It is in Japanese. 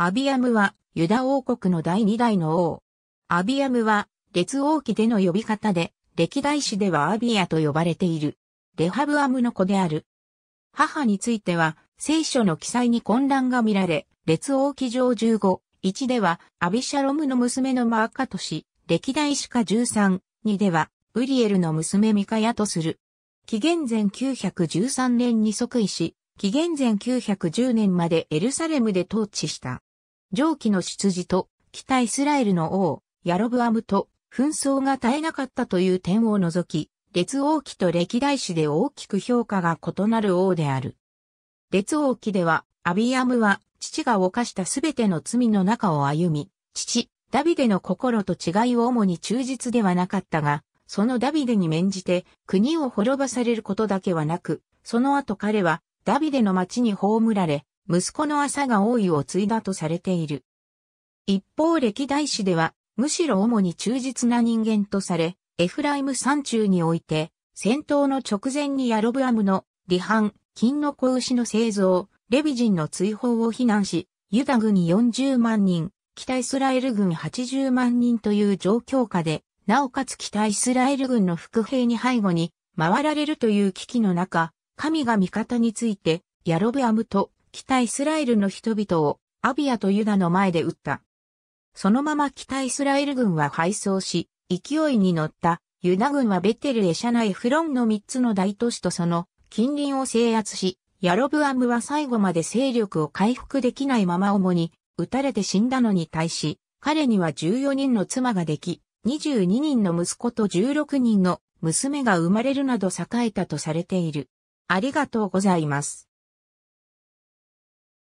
アビアムはユダ王国の第二代の王。アビアムは列王記での呼び方で、歴代史ではアビアと呼ばれている。レハブアムの子である。母については、聖書の記載に混乱が見られ、列王記上15、1では、アビシャロムの娘のマーカとし、歴代史下13、2では、ウリエルの娘ミカヤとする。紀元前913年に即位し、紀元前910年までエルサレムで統治した。上記の出自と、北イスラエルの王、ヤロブアムと、紛争が絶えなかったという点を除き、列王記と歴代史で大きく評価が異なる王である。列王記では、アビアムは、父が犯したすべての罪の中を歩み、父、ダビデの心と違いを主に忠実ではなかったが、そのダビデに免じて国を滅ばされることだけはなく、その後彼はダビデの町に葬られ、息子の朝が王位を継いだとされている。一方歴代史では、むしろ主に忠実な人間とされ、エフライム山中において、戦闘の直前にヤロブアムの離反、金の子牛の製造、レビ人の追放を非難し、ユダ軍40万人、北イスラエル軍80万人という状況下で、なおかつ北イスラエル軍の伏兵に背後に回られるという危機の中、神が味方について、ヤロブアムと北イスラエルの人々をアビアとユダの前で撃った。そのまま北イスラエル軍は敗走し、勢いに乗ったユダ軍はベテルエシャナイフロンの三つの大都市とその近隣を制圧し、ヤロブアムは最後まで勢力を回復できないまま主に撃たれて死んだのに対し、彼には14人の妻ができ、22人の息子と16人の娘が生まれるなど栄えたとされている。ありがとうございます。